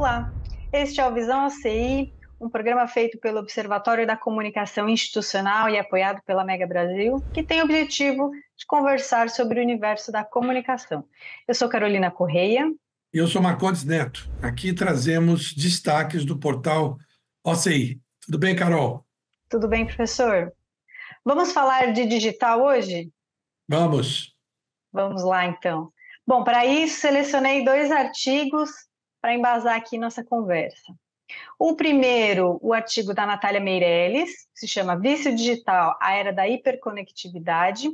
Olá, este é o Visão ACI, um programa feito pelo Observatório da Comunicação Institucional e apoiado pela Mega Brasil, que tem o objetivo de conversar sobre o universo da comunicação. Eu sou Carolina Correia. E eu sou Marcondes Neto. Aqui trazemos destaques do portal OCI. Tudo bem, Carol? Tudo bem, professor. Vamos falar de digital hoje? Vamos. Vamos lá, então. Bom, para isso, selecionei dois artigos para embasar aqui nossa conversa. O primeiro, o artigo da Natália Meirelles, se chama Vício Digital, a Era da Hiperconectividade,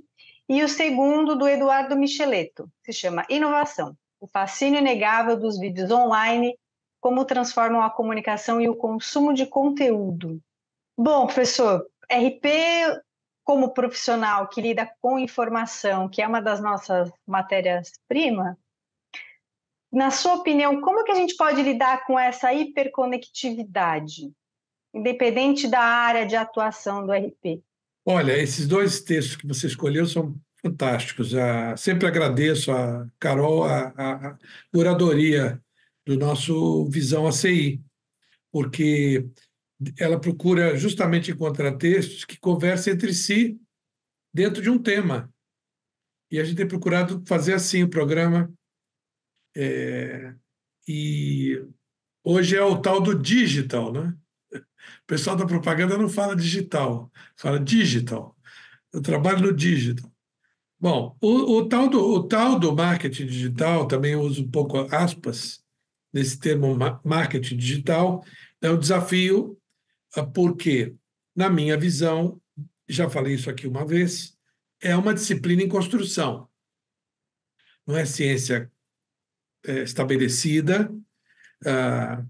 e o segundo, do Eduardo Micheletto, se chama Inovação, o fascínio inegável dos vídeos online, como transformam a comunicação e o consumo de conteúdo. Bom, professor, RP como profissional que lida com informação, que é uma das nossas matérias-prima, na sua opinião, como que a gente pode lidar com essa hiperconectividade, independente da área de atuação do RP? Olha, esses dois textos que você escolheu são fantásticos. Ah, sempre agradeço a Carol a, a, curadoria do nosso Visão ACI, porque ela procura justamente encontrar textos que conversem entre si dentro de um tema. E a gente tem procurado fazer assim o programa é, e hoje é o tal do digital, né? O pessoal da propaganda não fala digital, fala digital. Eu trabalho no digital. Bom, o, o, tal, do, o tal do marketing digital, também uso um pouco aspas nesse termo marketing digital, é um desafio, ah, porque, na minha visão, já falei isso aqui uma vez, é uma disciplina em construção. Não é ciência é, estabelecida. Ah,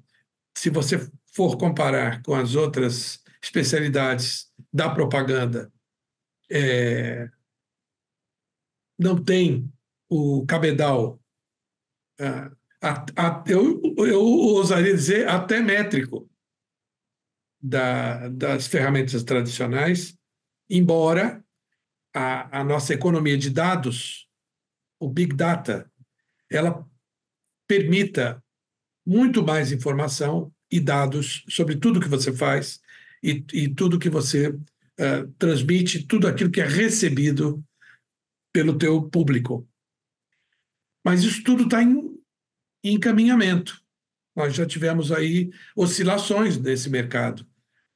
se você for comparar com as outras especialidades da propaganda, é, não tem o cabedal, ah, a, a, eu, eu ousaria dizer até métrico, da, das ferramentas tradicionais, embora a, a nossa economia de dados, o Big Data, ela permita muito mais informação e dados sobre tudo que você faz e, e tudo que você uh, transmite, tudo aquilo que é recebido pelo teu público. Mas isso tudo está em, encaminhamento. Nós já tivemos aí oscilações nesse mercado.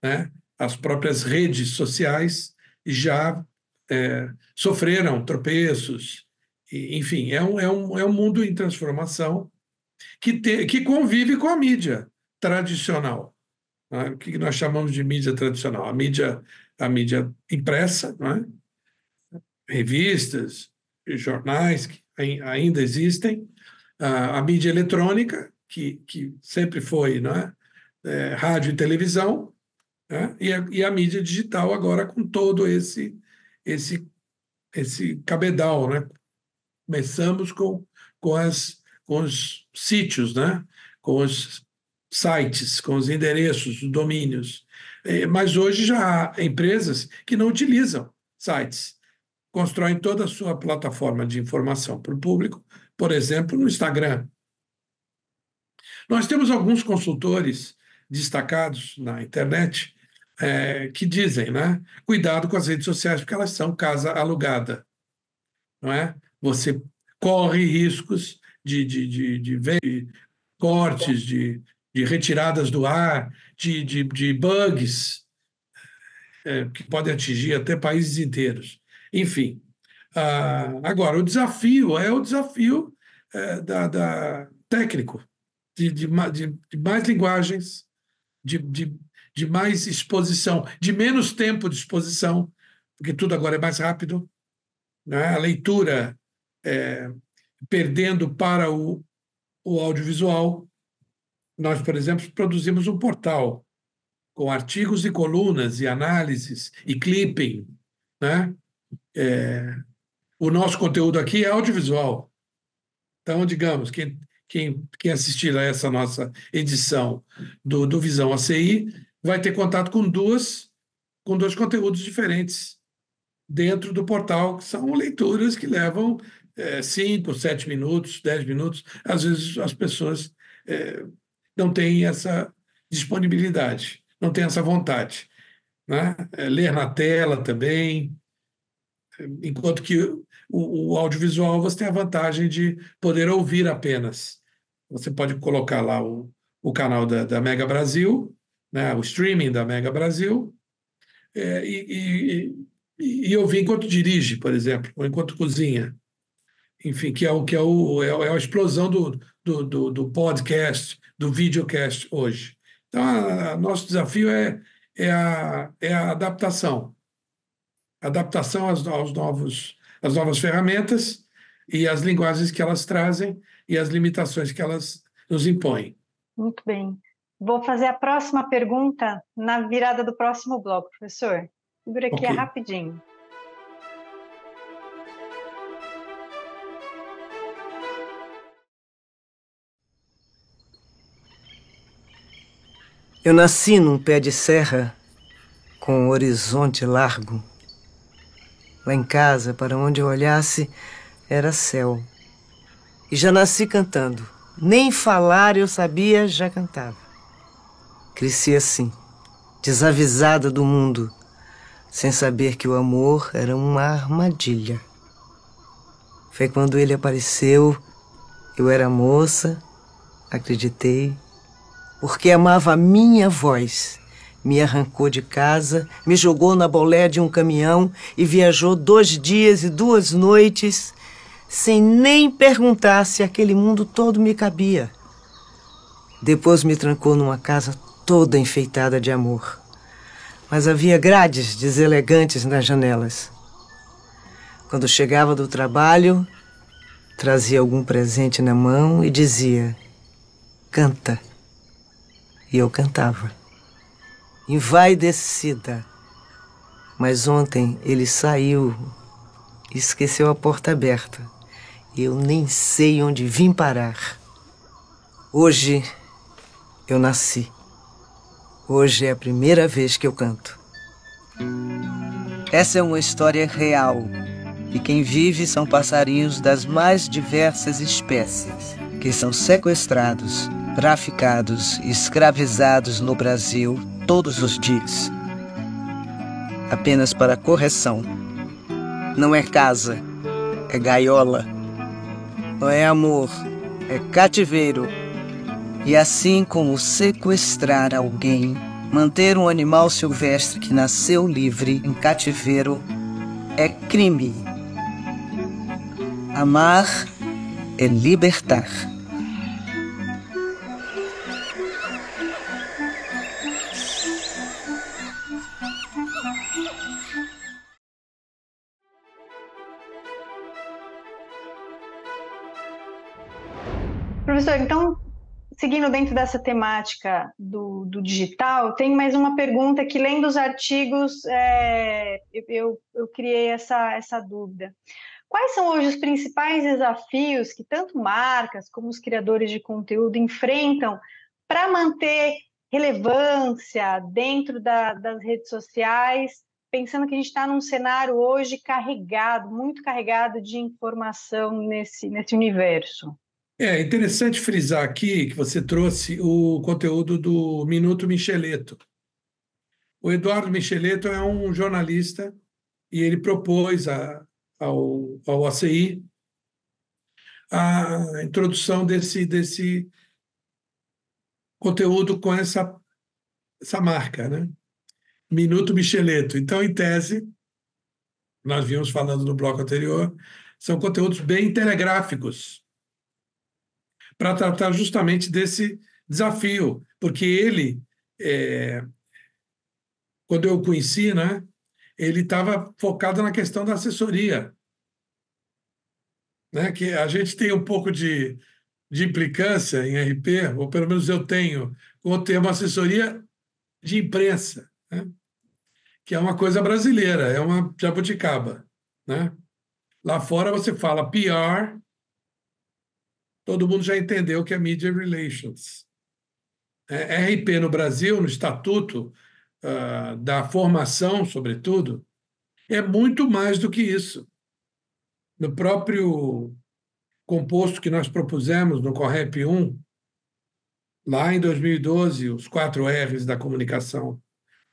Né? As próprias redes sociais já é, sofreram tropeços. E, enfim, é um, é, um, é um mundo em transformação que, te, que convive com a mídia tradicional. Né? O que nós chamamos de mídia tradicional? A mídia, a mídia impressa, né? revistas, jornais que ainda existem, a, mídia eletrônica, que, que sempre foi né? É, rádio e televisão, né? e, a, e a mídia digital agora com todo esse, esse, esse cabedal. Né? Começamos com, com as com os sítios, né? com os sites, com os endereços, os domínios. É, mas hoje já há empresas que não utilizam sites, constroem toda a sua plataforma de informação para o público, por exemplo, no Instagram. Nós temos alguns consultores destacados na internet é, que dizem, né? Cuidado com as redes sociais, porque elas são casa alugada. Não é? Você corre riscos de, de, de, de, de cortes, de, de retiradas do ar, de, de, de bugs, é, que podem atingir até países inteiros. Enfim. Ah, agora, o desafio é o desafio é, da, da, técnico, de, de, de, mais linguagens, de, de, de mais exposição, de menos tempo de exposição, porque tudo agora é mais rápido. Né? A leitura é, perdendo para o, o audiovisual. Nós, por exemplo, produzimos um portal com artigos e colunas e análises e clipping. Né? É, o nosso conteúdo aqui é audiovisual. Então, digamos, quem, quem, quem assistir a essa nossa edição do, do Visão ACI vai ter contato com duas com dois conteúdos diferentes dentro do portal, que são leituras que levam é, cinco, sete minutos, dez minutos. Às vezes as pessoas é, não têm essa disponibilidade, não têm essa vontade. Né? É, ler na tela também, enquanto que o, o, audiovisual você tem a vantagem de poder ouvir apenas. Você pode colocar lá o, o canal da, da Mega Brasil, né, o streaming da Mega Brasil, é, e, e, e ouvir enquanto dirige, por exemplo, ou enquanto cozinha. Enfim, que é o que é, o, é, é a explosão do, do, do, do podcast, do videocast hoje. Então, a, a, nosso desafio é, é, a, é a adaptação. Adaptação aos, aos novos, às novas ferramentas e às linguagens que elas trazem e as limitações que elas nos impõem. Muito bem. Vou fazer a próxima pergunta na virada do próximo bloco, professor. Segura aqui okay. rapidinho. Eu nasci num pé de serra com um horizonte largo. Lá em casa, para onde eu olhasse, era céu. E já nasci cantando. Nem falar eu sabia, já cantava. Cresci assim, desavisada do mundo, sem saber que o amor era uma armadilha. Foi quando ele apareceu, eu era moça, acreditei porque amava a minha voz. Me arrancou de casa, me jogou na bolé de um caminhão e viajou dois dias e duas noites sem nem perguntar se aquele mundo todo me cabia. Depois me trancou numa casa toda enfeitada de amor. Mas havia grades deselegantes nas janelas. Quando chegava do trabalho, trazia algum presente na mão e dizia: Canta e eu cantava. Em vai descida. Mas ontem ele saiu e esqueceu a porta aberta. Eu nem sei onde vim parar. Hoje eu nasci. Hoje é a primeira vez que eu canto. Essa é uma história real. E quem vive são passarinhos das mais diversas espécies, que são sequestrados traficados escravizados no Brasil todos os dias. Apenas para correção. Não é casa, é gaiola. Não é amor, é cativeiro. E assim como sequestrar alguém, manter um animal silvestre que nasceu livre em cativeiro é crime. Amar é libertar. Seguindo dentro dessa temática do, do digital, tem mais uma pergunta que, lendo os artigos, é, eu, eu criei essa, essa dúvida. Quais são hoje os principais desafios que tanto marcas como os criadores de conteúdo enfrentam para manter relevância dentro da, das redes sociais, pensando que a gente está num cenário hoje carregado, muito carregado de informação nesse, nesse universo? É interessante frisar aqui que você trouxe o conteúdo do Minuto Micheleto. O Eduardo Micheleto é um jornalista e ele propôs a, ao, ao ACI a introdução desse, desse conteúdo com essa, essa marca, né? Minuto Micheleto. Então, em tese, nós vimos falando no bloco anterior, são conteúdos bem telegráficos para tratar justamente desse desafio, porque ele, é, quando eu o conheci, né, ele estava focado na questão da assessoria, né, que a gente tem um pouco de, de implicância em RP, ou pelo menos eu tenho, com o termo assessoria de imprensa, né, que é uma coisa brasileira, é uma jabuticaba. Né? Lá fora você fala PR, todo mundo já entendeu que é Media Relations. É, RP no Brasil, no Estatuto uh, da Formação, sobretudo, é muito mais do que isso. No próprio composto que nós propusemos no CORREP 1, lá em 2012, os quatro R's da comunicação,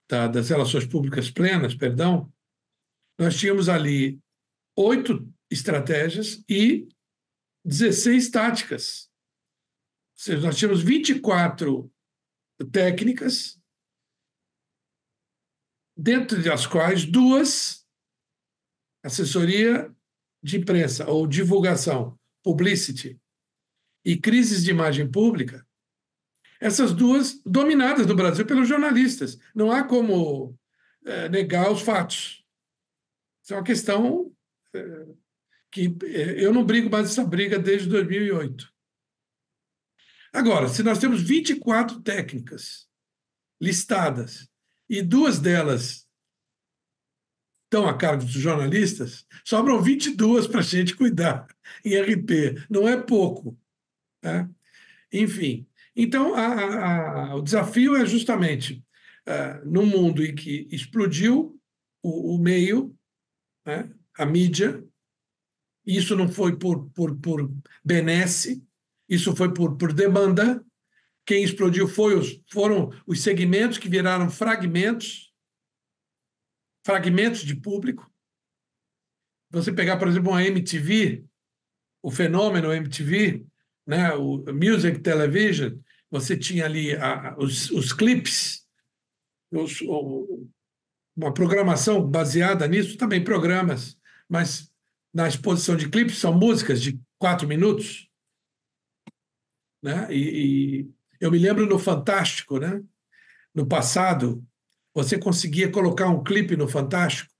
da, das relações públicas plenas, perdão, nós tínhamos ali oito estratégias e 16 táticas. Ou seja, nós tínhamos 24 técnicas, dentro das quais duas assessoria de imprensa ou divulgação, publicity, e crises de imagem pública, essas duas dominadas no Brasil pelos jornalistas. Não há como é, negar os fatos. Isso é uma questão é, que é, eu não brigo mais essa briga desde 2008. Agora, se nós temos 24 técnicas listadas e duas delas estão a cargo dos jornalistas, sobram 22 para a gente cuidar em RP. Não é pouco. Né? Enfim, então a, a, o desafio é justamente uh, no mundo em que explodiu o, o meio, né? a mídia, isso não foi por, por, por benesse, isso foi por, por demanda. Quem explodiu os, foram os segmentos que viraram fragmentos, fragmentos de público. Você pegar, por exemplo, uma MTV, o fenômeno MTV, né, o Music Television, você tinha ali a, os, os clipes, os, o, uma programação baseada nisso, também programas, mas na exposição de clipes são músicas de quatro minutos, né? E, e eu me lembro no Fantástico, né? No passado, você conseguia colocar um clipe no Fantástico,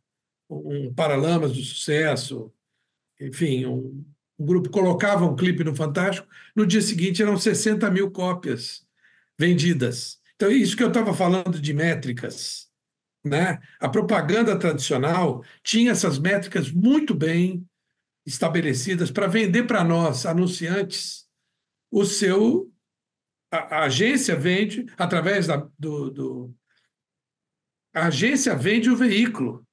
um Paralamas do Sucesso, enfim, um, um grupo colocava um clipe no Fantástico, no dia seguinte eram 60 mil cópias vendidas. Então, isso que eu estava falando de métricas. Né? A propaganda tradicional tinha essas métricas muito bem estabelecidas para vender para nós, anunciantes, o seu a, a agência vende através da, do, do, a agência vende o veículo.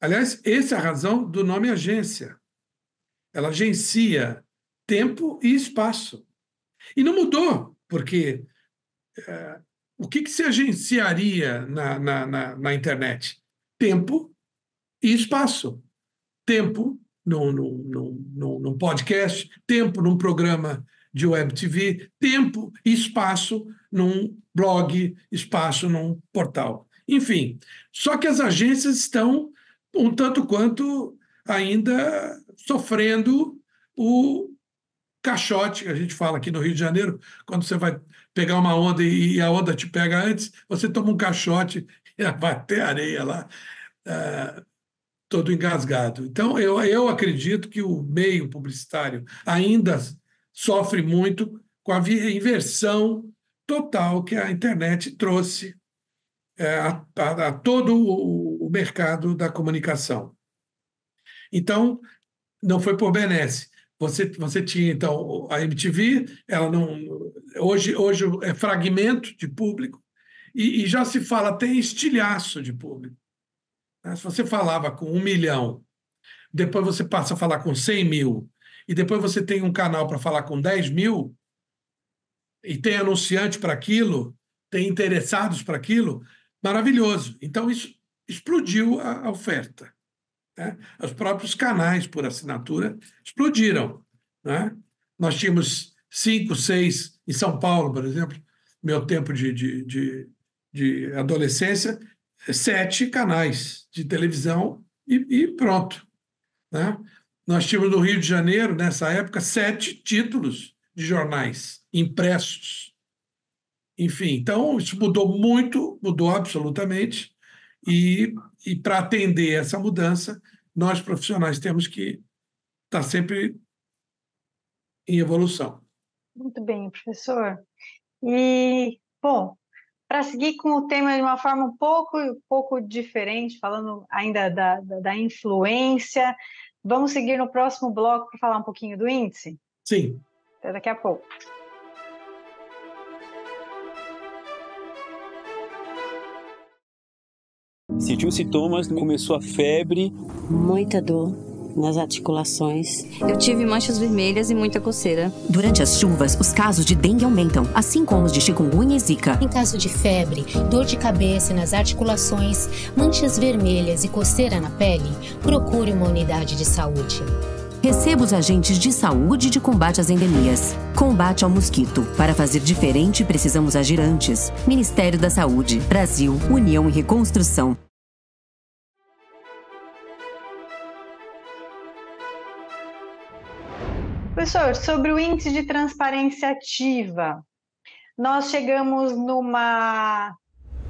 Aliás, essa é a razão do nome agência. Ela agencia tempo e espaço. E não mudou, porque é, o que, que se agenciaria na, na, na, na internet? Tempo e espaço. Tempo num, num, num, num podcast, tempo num programa de web TV, tempo e espaço num blog, espaço num portal. Enfim, só que as agências estão um tanto quanto ainda sofrendo o caixote que a gente fala aqui no Rio de Janeiro, quando você vai pegar uma onda e a onda te pega antes, você toma um caixote e vai ter areia lá, uh, todo engasgado. Então, eu, eu acredito que o meio publicitário ainda sofre muito com a inversão total que a internet trouxe é, a, a, a, todo o, mercado da comunicação. Então, não foi por benesse. Você, você tinha, então, a MTV, ela não. Hoje, hoje é fragmento de público, e, e já se fala até estilhaço de público. Né? Se você falava com um milhão, depois você passa a falar com 100 mil, e depois você tem um canal para falar com 10 mil, e tem anunciante para aquilo, tem interessados para aquilo, maravilhoso. Então, isso explodiu a oferta. Né? Os próprios canais por assinatura explodiram. Né? Nós tínhamos cinco, seis, em São Paulo, por exemplo, meu tempo de, de, de, de adolescência, sete canais de televisão e, e pronto. Né? Nós tínhamos no Rio de Janeiro, nessa época, sete títulos de jornais impressos. Enfim, então isso mudou muito, mudou absolutamente, e, e para atender essa mudança, nós profissionais temos que estar sempre em evolução. Muito bem, professor. E, bom, para seguir com o tema de uma forma um pouco, um pouco diferente, falando ainda da, da, da influência, Vamos seguir no próximo bloco para falar um pouquinho do índice? Sim. Até daqui a pouco. Sentiu sintomas, começou a febre. Muita dor, nas articulações. Eu tive manchas vermelhas e muita coceira. Durante as chuvas, os casos de dengue aumentam, assim como os de chikungunya e zika. Em caso de febre, dor de cabeça nas articulações, manchas vermelhas e coceira na pele, procure uma unidade de saúde. Receba os agentes de saúde de combate às endemias. Combate ao mosquito. Para fazer diferente, precisamos agir antes. Ministério da Saúde. Brasil. União e Reconstrução. Professor, sobre o índice de transparência ativa, nós chegamos numa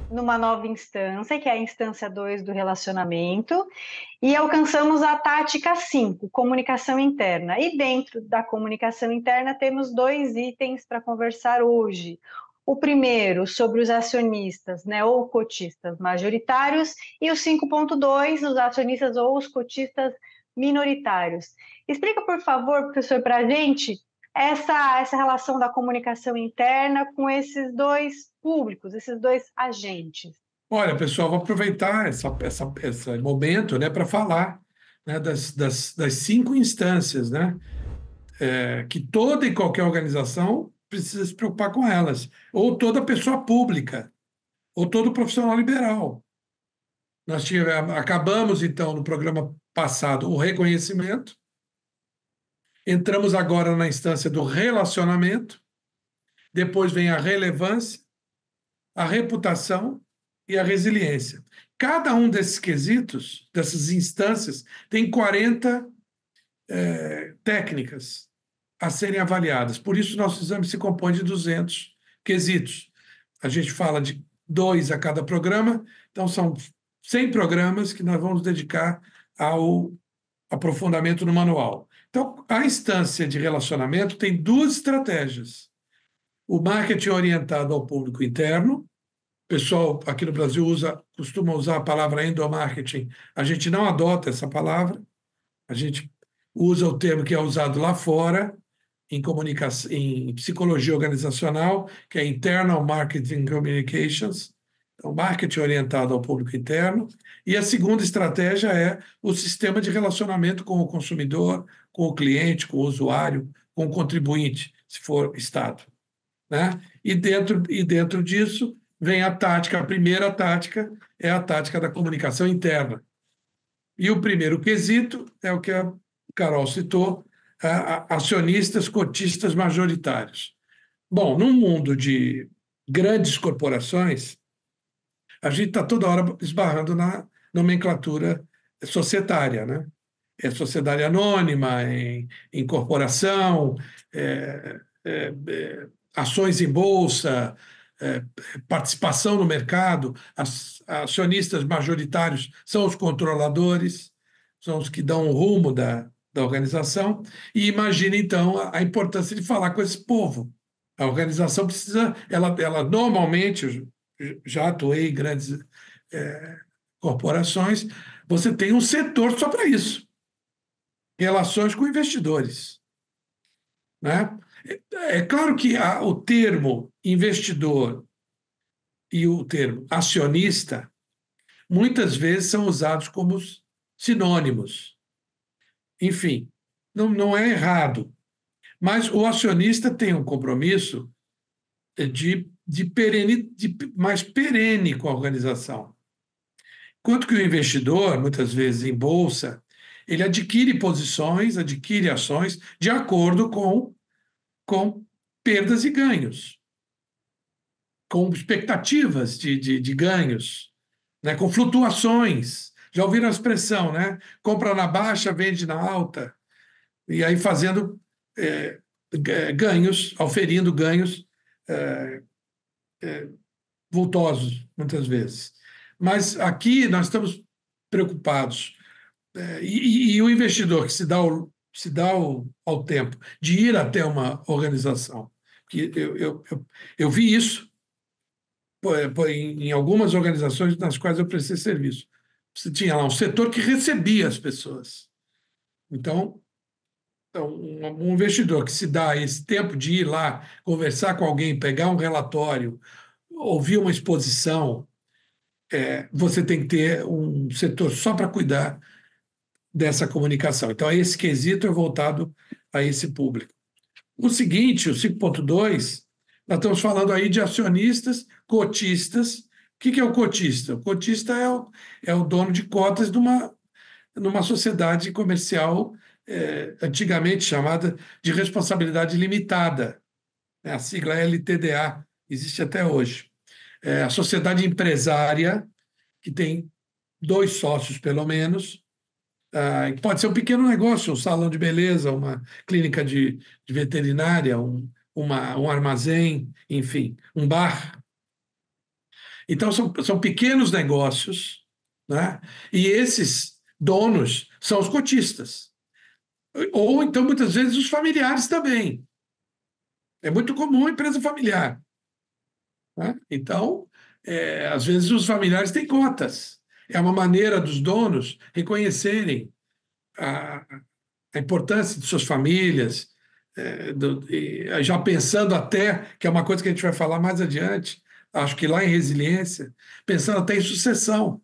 numa nova instância, que é a instância 2 do relacionamento, e alcançamos a tática 5, comunicação interna. E dentro da comunicação interna temos dois itens para conversar hoje. O primeiro sobre os acionistas, né, ou cotistas majoritários, e o 5.2, os acionistas ou os cotistas minoritários. Explica, por favor, professor, para a gente essa, essa relação da comunicação interna com esses dois públicos, esses dois agentes? Olha, pessoal, vou aproveitar essa, essa, esse momento né, para falar né, das, das, das, cinco instâncias né, é, que toda e qualquer organização precisa se preocupar com elas, ou toda pessoa pública, ou todo profissional liberal. Nós tivemos, acabamos, então, no programa passado, o reconhecimento, entramos agora na instância do relacionamento, depois vem a relevância, a reputação e a resiliência. Cada um desses quesitos, dessas instâncias, tem 40 é, técnicas a serem avaliadas. Por isso, nosso exame se compõe de 200 quesitos. A gente fala de dois a cada programa, então são 100 programas que nós vamos dedicar ao aprofundamento no manual. Então, a instância de relacionamento tem duas estratégias. O marketing orientado ao público interno, o pessoal aqui no Brasil usa, costuma usar a palavra endomarketing. A gente não adota essa palavra, a gente usa o termo que é usado lá fora, em, comunicação, em psicologia organizacional, que é Internal Marketing Communications, então, marketing orientado ao público interno. E a segunda estratégia é o sistema de relacionamento com o consumidor, com o cliente, com o usuário, com o contribuinte, se for Estado. Né? E, dentro, e dentro disso vem a tática, a primeira tática é a tática da comunicação interna. E o primeiro quesito é o que a Carol citou, acionistas, cotistas majoritários. Bom, num mundo de grandes corporações, a gente está toda hora esbarrando na nomenclatura societária, né? É sociedade anônima, em, em corporação, é, é, é, ações em bolsa, é, participação no mercado, as, acionistas majoritários são os controladores, são os que dão o rumo da, da organização. E imagine, então, a, a importância de falar com esse povo. A organização precisa, ela, ela normalmente, já atuei em grandes é, corporações, você tem um setor só para isso. Relações com investidores. Né? É, é claro que a, o termo investidor e o termo acionista muitas vezes são usados como sinônimos. Enfim, não, não é errado. Mas o acionista tem um compromisso de de, perene, de mais perene com a organização. Enquanto que o investidor, muitas vezes em bolsa, ele adquire posições, adquire ações de acordo com, com perdas e ganhos, com expectativas de, de, de ganhos, né? com flutuações. Já ouviram a expressão, né? Compra na baixa, vende na alta. E aí fazendo é, ganhos, auferindo ganhos é, é, vultosos, muitas vezes. Mas aqui nós estamos preocupados. É, e, e, o investidor que se dá, o, se dá o, ao tempo de ir até uma organização, que eu, eu, eu, eu vi isso em, em algumas organizações nas quais eu prestei serviço. Você tinha lá um setor que recebia as pessoas. Então, um investidor que se dá esse tempo de ir lá, conversar com alguém, pegar um relatório, ouvir uma exposição, é, você tem que ter um setor só para cuidar dessa comunicação. Então, esse quesito é voltado a esse público. O seguinte, o 5.2, nós estamos falando aí de acionistas, cotistas. O que é o cotista? O cotista é o, é o dono de cotas de uma, numa sociedade comercial é, antigamente chamada de responsabilidade limitada. É a sigla LTDA existe até hoje. É a sociedade empresária, que tem dois sócios, pelo menos, ah, pode ser um pequeno negócio, um salão de beleza, uma clínica de, de veterinária, um, uma, um armazém, enfim, um bar. Então, são, são pequenos negócios, né? e esses donos são os cotistas. Ou então, muitas vezes, os familiares também. É muito comum a empresa familiar. Né? Então, é, às vezes, os familiares têm cotas. É uma maneira dos donos reconhecerem a, a importância de suas famílias, é, do, e, já pensando até, que é uma coisa que a gente vai falar mais adiante, acho que lá em resiliência, pensando até em sucessão.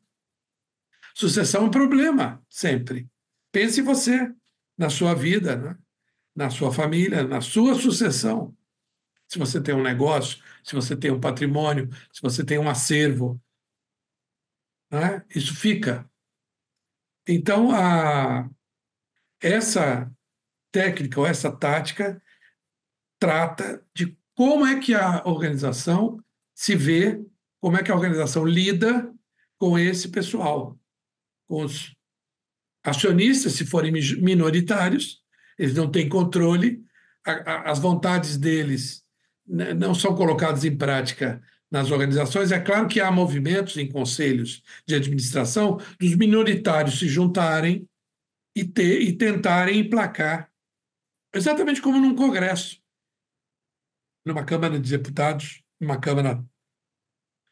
Sucessão é um problema, sempre. Pense você, na sua vida, né? na sua família, na sua sucessão. Se você tem um negócio, se você tem um patrimônio, se você tem um acervo, né? isso fica. Então, a, essa técnica ou essa tática trata de como é que a organização se vê, como é que a organização lida com esse pessoal, com os acionistas, se forem minoritários, eles não têm controle, as vontades deles não são colocadas em prática nas organizações. É claro que há movimentos em conselhos de administração dos minoritários se juntarem e, ter, e tentarem emplacar, exatamente como num Congresso, numa Câmara de Deputados, numa Câmara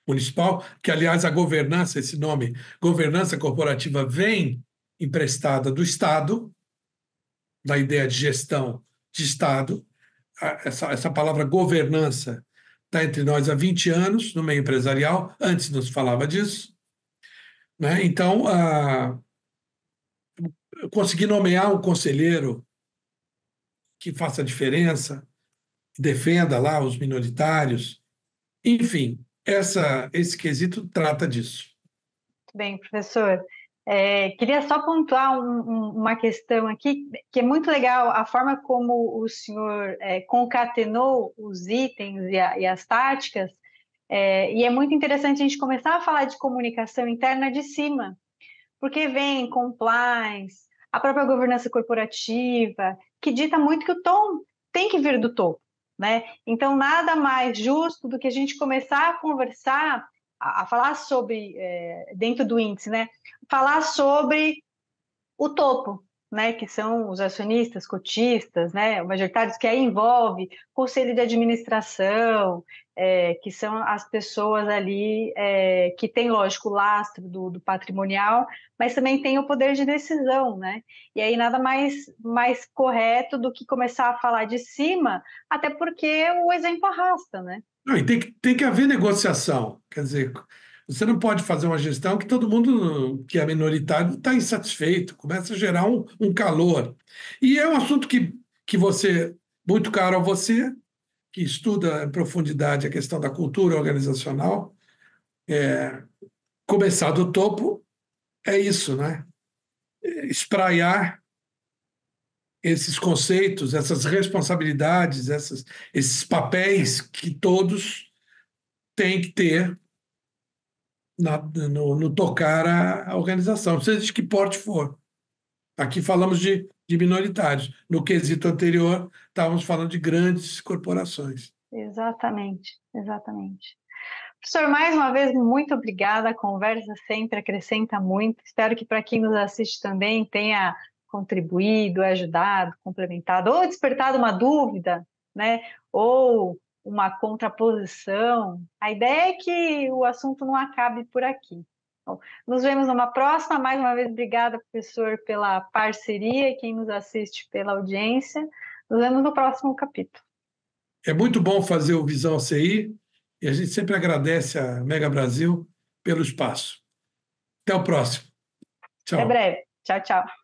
Municipal, que, aliás, a governança, esse nome, governança corporativa, vem emprestada do Estado, da ideia de gestão de Estado. Essa, essa palavra governança está entre nós há 20 anos, no meio empresarial, antes não se falava disso. Né? Então, a, conseguir nomear um conselheiro que faça diferença, defenda lá os minoritários, enfim, essa, esse quesito trata disso. Bem, professor, é, queria só pontuar um, um, uma questão aqui, que é muito legal a forma como o senhor é, concatenou os itens e, a, e as táticas, é, e é muito interessante a gente começar a falar de comunicação interna de cima, porque vem compliance, a própria governança corporativa, que dita muito que o tom tem que vir do topo. Né? Então, nada mais justo do que a gente começar a conversar, a, falar sobre, é, dentro do índice, né? falar sobre o topo, né, que são os acionistas, cotistas, né, majoritários, que aí envolve conselho de administração, é, que são as pessoas ali é, que têm, lógico, o lastro do, do, patrimonial, mas também tem o poder de decisão, né? E aí nada mais, mais correto do que começar a falar de cima, até porque o exemplo arrasta, né? Não, e tem que, tem que haver negociação, quer dizer, você não pode fazer uma gestão que todo mundo que é minoritário está insatisfeito, começa a gerar um, um calor. E é um assunto que, que você, muito caro a você, que estuda em profundidade a questão da cultura organizacional, é, começar do topo é isso, né? Espraiar esses conceitos, essas responsabilidades, essas, esses papéis que todos têm que ter na, no, no, tocar a, organização, seja de que porte for. Aqui falamos de, de minoritários. No quesito anterior, estávamos falando de grandes corporações. Exatamente, exatamente. Professor, mais uma vez, muito obrigada. A conversa sempre acrescenta muito. Espero que para quem nos assiste também tenha contribuído, ajudado, complementado, ou despertado uma dúvida, né? Ou uma contraposição. A ideia é que o assunto não acabe por aqui. Bom, nos vemos numa próxima. Mais uma vez, obrigada, professor, pela parceria, quem nos assiste pela audiência. Nos vemos no próximo capítulo. É muito bom fazer o Visão CI e a gente sempre agradece a Mega Brasil pelo espaço. Até o próximo. Tchau. Até breve. Tchau, tchau.